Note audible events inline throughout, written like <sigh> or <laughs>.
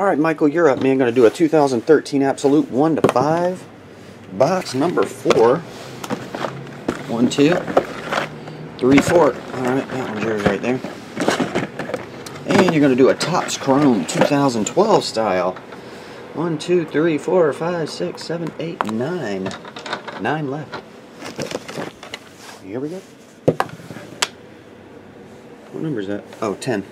All right, Michael, you're up, man. I'm Going to do a 2013 Absolute 1 to 5. Box number 4. 1, 2, 3, 4. All right, that one's yours right there. And you're going to do a Topps Chrome 2012 style. 1, 2, 3, 4, 5, 6, 7, 8, 9. 9 left. Here we go. What number is that? Oh, 10.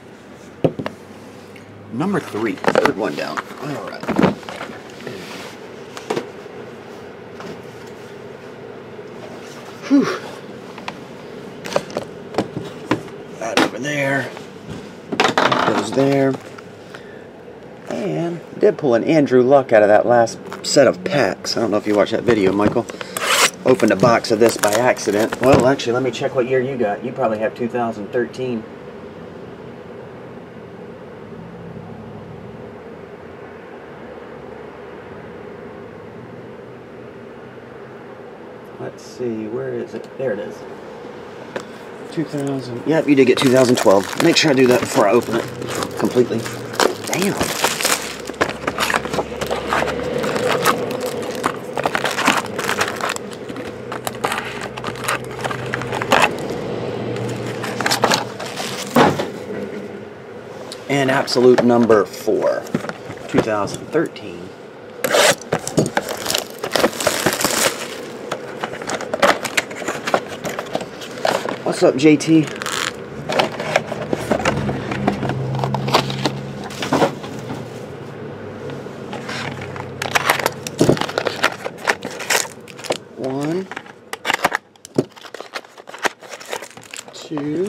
Number three, third one down. All right. Whew. That over there. Goes there. And did pull an Andrew Luck out of that last set of packs. I don't know if you watched that video, Michael. Opened a box of this by accident. Well, actually, let me check what year you got. You probably have 2013. See, where is it? There it is. 2000. Yep, you did get 2012. Make sure I do that before I open it completely. Damn. And absolute number four, 2013. What's up, JT? One, two,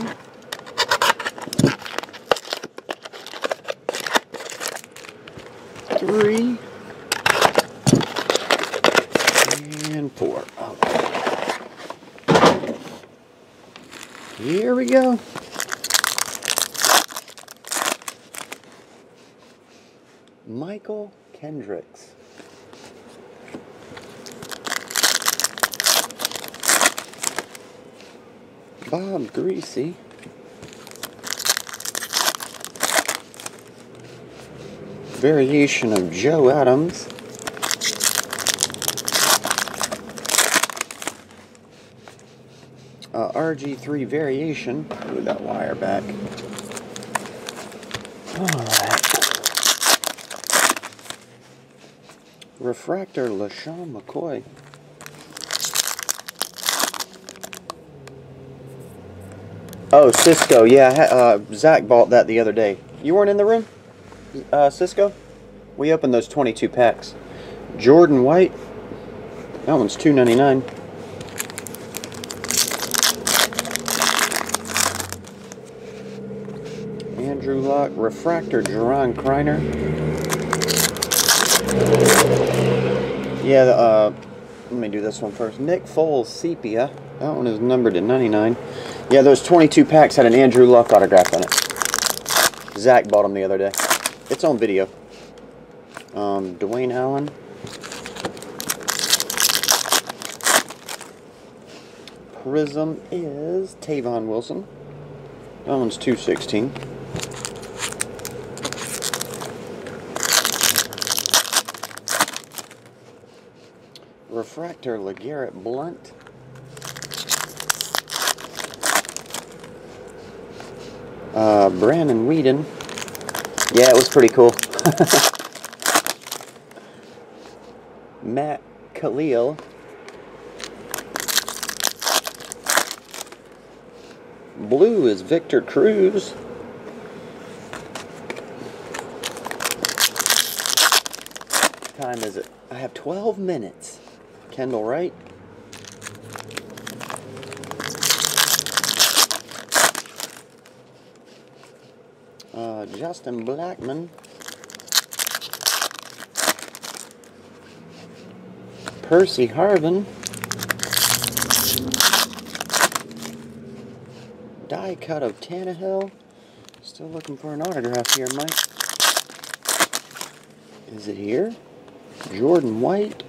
three, and four. Okay. Here we go. Mychal Kendricks. Bob Griese. Variation of Joe Adams. Uh, RG3 variation. Move that wire back. Alright. Refractor LeSean McCoy. Oh, Cisco. Yeah, uh, Zach bought that the other day. You weren't in the room, uh, Cisco? We opened those 22 packs. Jordan White. That one's 2.99. Luck, Refractor, Jerron Kreiner. Yeah, uh, let me do this one first. Nick Foles, Sepia. That one is numbered to 99. Yeah, those 22 packs had an Andrew Luck autograph on it. Zach bought them the other day. It's on video. Um, Dwayne Allen. Prism is Tavon Wilson. That one's 216. Refractor LeGarrette Blunt. Uh, Brandon Weeden. Yeah, it was pretty cool. <laughs> Matt Kalil. Blue is Victor Cruz. What time is it? I have 12 minutes. Kendall Wright. Uh, Justin Blackmon. Percy Harvin. Die cut of Tannehill. Still looking for an autograph here, Mike. Is it here? Jordan White.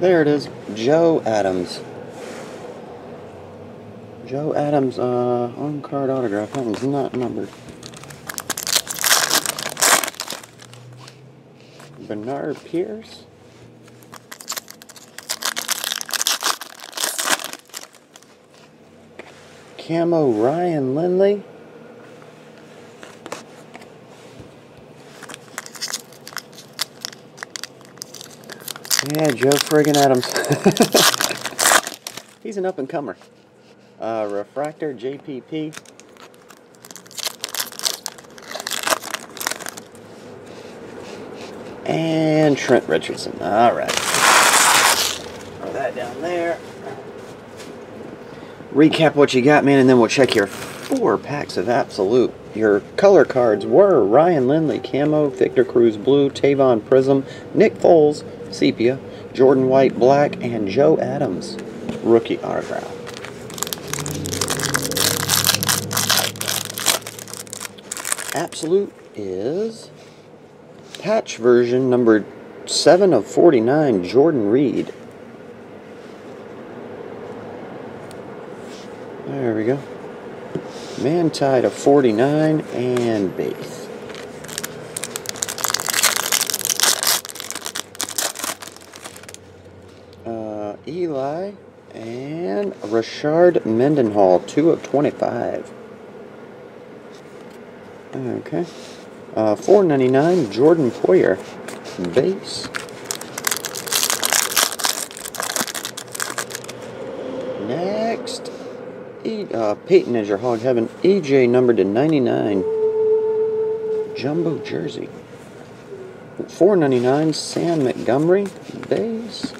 There it is. Joe Adams. Joe Adams uh, on card autograph. That one's not numbered. Bernard Pierce. Camo Ryan Lindley. Yeah, Joe friggin' Adams. <laughs> He's an up and comer. Uh, refractor JPP. And Trent Richardson. All right. Throw that down there. Recap what you got, man, and then we'll check your four packs of Absolute. Your color cards were Ryan Lindley, Camo, Victor Cruz Blue, Tavon Prism, Nick Foles, Sepia, Jordan White Black, and Joe Adams, rookie autograph. Absolute is patch version number 7 of 49, Jordan Reed. There we go. Man tied to 49 and base. Uh, Eli and Rashard Mendenhall, 2 of 25. Okay. Uh, 4.99 Jordan Poyer base. E, uh, Peyton as your hog heaven. EJ numbered to 99 jumbo jersey. 4.99 Sam Montgomery base.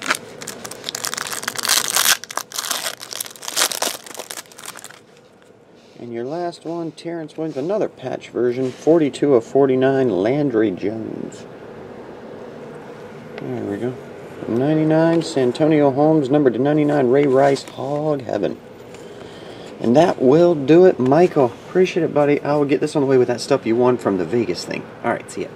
And your last one, Terrance Williams, another patch version, 42 of 49, Landry Jones. There we go. 99, Santonio Holmes, number to 99, Ray Rice, Hog Heaven. And that will do it, Michael. Appreciate it, buddy. I will get this on the way with that stuff you won from the Vegas thing. All right, see ya.